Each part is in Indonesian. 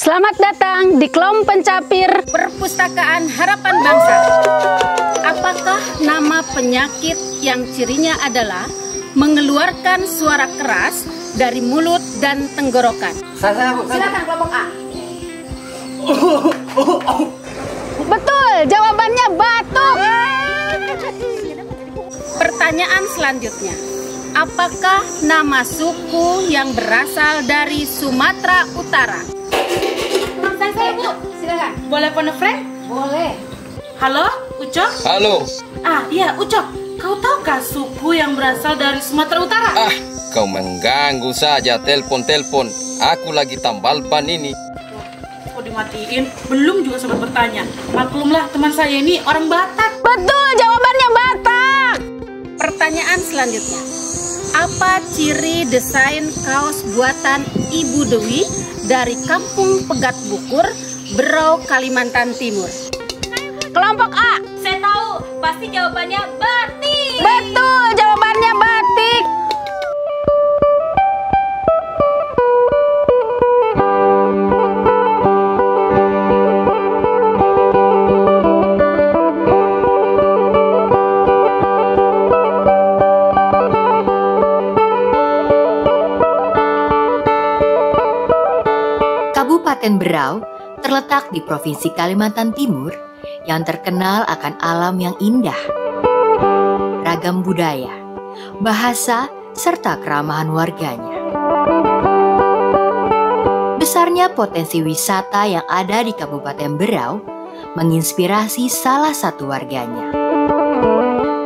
Selamat datang di Klom Pencapir Perpustakaan Harapan Bangsa. Apakah nama penyakit yang cirinya adalah mengeluarkan suara keras dari mulut dan tenggorokan? Silakan kelompok A. Betul, jawabannya batuk. Pertanyaan selanjutnya. Apakah nama suku yang berasal dari Sumatera Utara? Silakan. Boleh phone friend? Boleh. Halo, Ucok? Halo. Ah, iya, Ucok. Kau tahukah suku yang berasal dari Sumatera Utara? Ah, kau mengganggu saja telepon-telepon. Aku lagi tambal ban ini. Kok dimatiin? Belum juga sempat bertanya. Maklumlah teman saya ini orang Batak. Betul, jawabannya Batak. Pertanyaan selanjutnya. Apa ciri desain kaos buatan Ibu Dewi dari Kampung Pegat Bukur, Berau, Kalimantan Timur? Kelompok A. Saya tahu, pasti jawabannya batik. Betul, jawabannya batik. Kabupaten Berau terletak di Provinsi Kalimantan Timur yang terkenal akan alam yang indah, ragam budaya, bahasa, serta keramahan warganya. Besarnya potensi wisata yang ada di Kabupaten Berau menginspirasi salah satu warganya.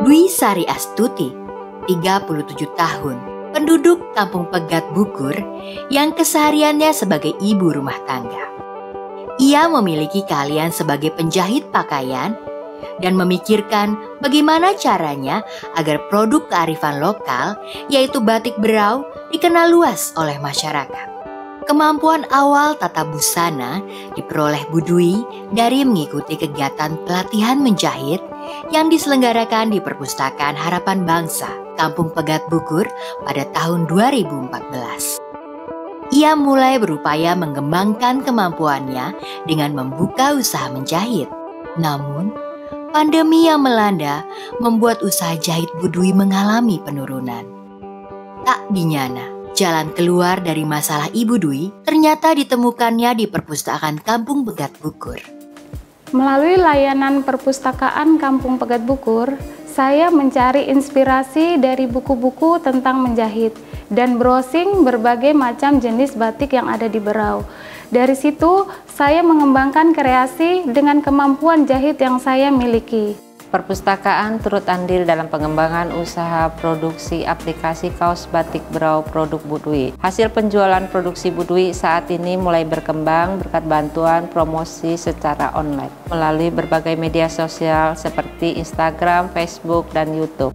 Dwi Sari Astuti, 37 tahun, penduduk Kampung Pegat Bukur yang kesehariannya sebagai ibu rumah tangga. Ia memiliki keahlian sebagai penjahit pakaian dan memikirkan bagaimana caranya agar produk kearifan lokal, yaitu batik berau, dikenal luas oleh masyarakat. Kemampuan awal tata busana diperoleh Budui dari mengikuti kegiatan pelatihan menjahit yang diselenggarakan di Perpustakaan Harapan Bangsa, Kampung Pegat Bukur pada tahun 2014. Ia mulai berupaya mengembangkan kemampuannya dengan membuka usaha menjahit. Namun, pandemi yang melanda membuat usaha jahit Budui mengalami penurunan. Tak dinyana, jalan keluar dari masalah Ibu Dwi ternyata ditemukannya di perpustakaan Kampung Pegat Bukur. Melalui layanan perpustakaan Kampung Pegat Bukur, saya mencari inspirasi dari buku-buku tentang menjahit dan browsing berbagai macam jenis batik yang ada di Berau. Dari situ, saya mengembangkan kreasi dengan kemampuan jahit yang saya miliki. Perpustakaan turut andil dalam pengembangan usaha produksi aplikasi kaos batik Berau produk Budwi. Hasil penjualan produksi Budwi saat ini mulai berkembang berkat bantuan promosi secara online melalui berbagai media sosial seperti Instagram, Facebook, dan YouTube.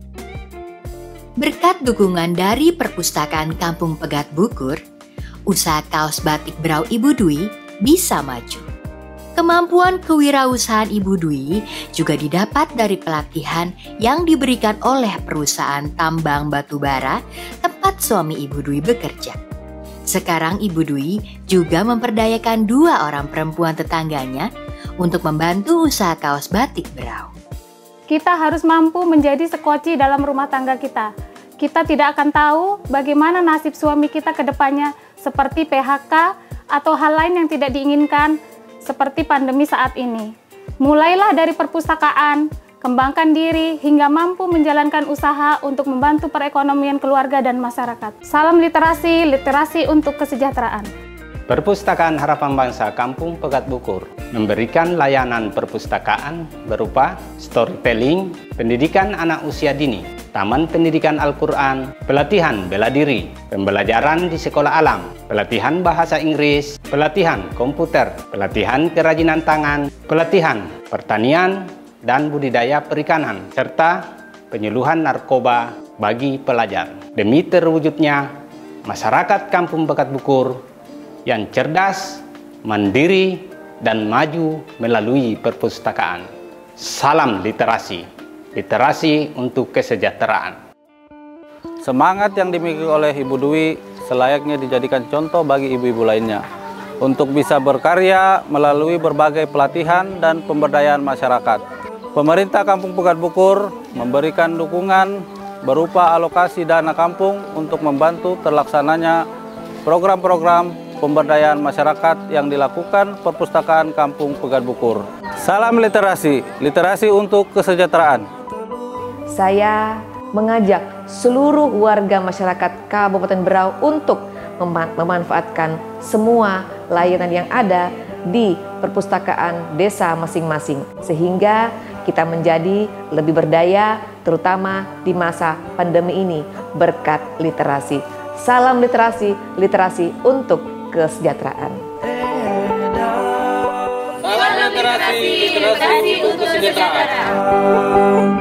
Berkat dukungan dari Perpustakaan Kampung Pegat Bukur, usaha kaos batik Berau Ibu Dwi bisa maju. Kemampuan kewirausahaan Ibu Dwi juga didapat dari pelatihan yang diberikan oleh perusahaan tambang batubara tempat suami Ibu Dwi bekerja. Sekarang Ibu Dwi juga memperdayakan dua orang perempuan tetangganya untuk membantu usaha kaos batik Berau. Kita harus mampu menjadi sekoci dalam rumah tangga kita. Kita tidak akan tahu bagaimana nasib suami kita ke depannya seperti PHK atau hal lain yang tidak diinginkan seperti pandemi saat ini. Mulailah dari perpustakaan, kembangkan diri hingga mampu menjalankan usaha untuk membantu perekonomian keluarga dan masyarakat. Salam literasi, literasi untuk kesejahteraan. Perpustakaan Harapan Bangsa Kampung Pegat Bukur memberikan layanan perpustakaan berupa storytelling, pendidikan anak usia dini, taman pendidikan Al-Quran, pelatihan bela diri, pembelajaran di sekolah alam, pelatihan bahasa Inggris, pelatihan komputer, pelatihan kerajinan tangan, pelatihan pertanian dan budidaya perikanan, serta penyuluhan narkoba bagi pelajar. Demi terwujudnya masyarakat Kampung Pegat Bukur yang cerdas, mandiri, dan maju melalui perpustakaan. Salam literasi, literasi untuk kesejahteraan. Semangat yang dimiliki oleh Ibu Dwi selayaknya dijadikan contoh bagi ibu-ibu lainnya. untuk bisa berkarya melalui berbagai pelatihan dan pemberdayaan masyarakat. Pemerintah Kampung Pegat Bukur memberikan dukungan berupa alokasi dana kampung untuk membantu terlaksananya program-program pemberdayaan masyarakat yang dilakukan perpustakaan Kampung Pegat Bukur. Salam literasi, literasi untuk kesejahteraan. Saya mengajak seluruh warga masyarakat Kabupaten Berau untuk memanfaatkan semua layanan yang ada di perpustakaan desa masing-masing sehingga kita menjadi lebih berdaya terutama di masa pandemi ini berkat literasi. Salam literasi, literasi untuk kesejahteraan. Salam literasi, literasi untuk kesejahteraan.